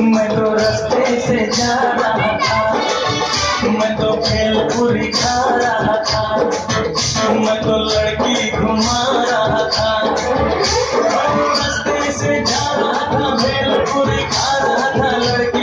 मैं तो रास्ते से जा रहा था। मैं तो भेलपुरी खा रहा था। मैं तो लड़की घुमा रहा था। रास्ते से जा रहा था भेलपुरी खा रहा था। लड़की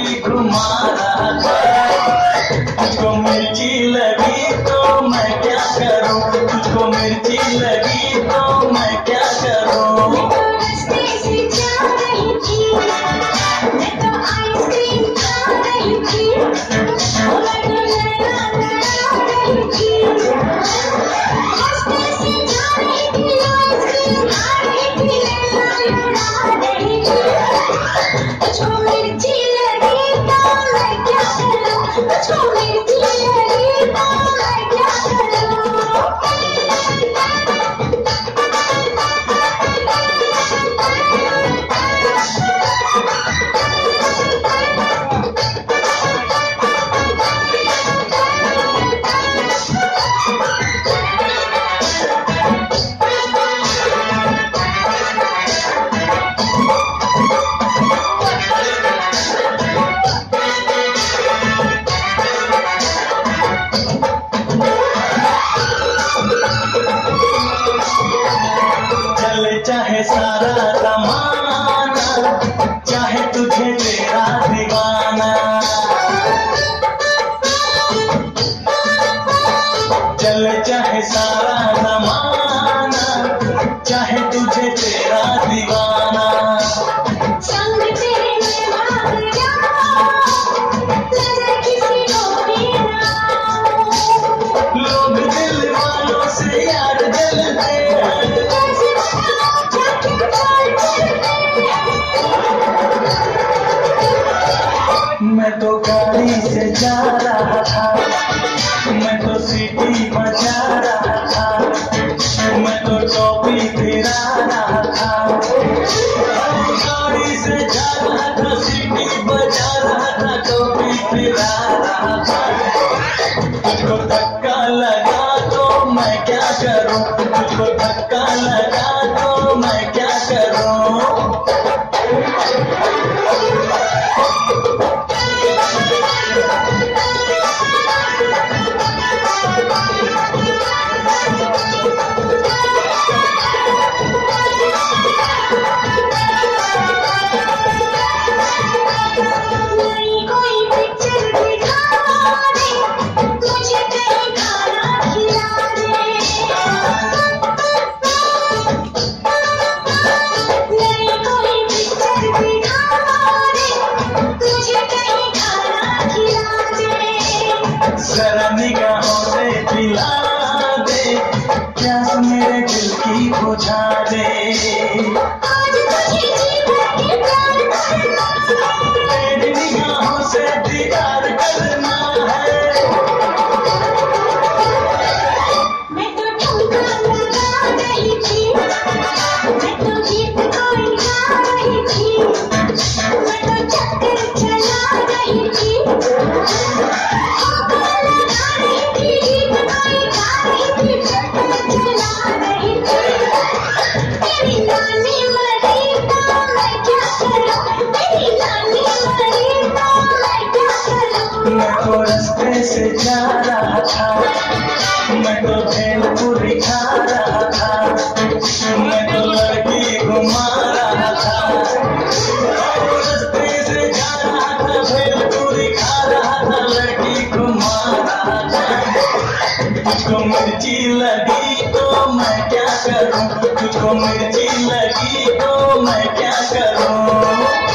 चले चाहे सारा जमाना चाहे तुझे तेरा दीवाना। गाड़ी से जा रहा था मैं तो सीटी बजा रहा था मैं तो टॉपी फिरा रहा था गाड़ी से जा रहा था सीटी बजा रहा था टॉपी फिरा रहा था मैं तो रास्ते से जा रहा था मैं तो भेलपुरी खा रहा था मैं तो लड़की घुमा रहा था रास्ते से जा रहा था भेलपुरी खा रहा था लड़की घुमा रहा था तुझको मिर्ची लगी तो मैं क्या करूँ? तुझको मिर्ची लगी तो मैं क्या करूँ?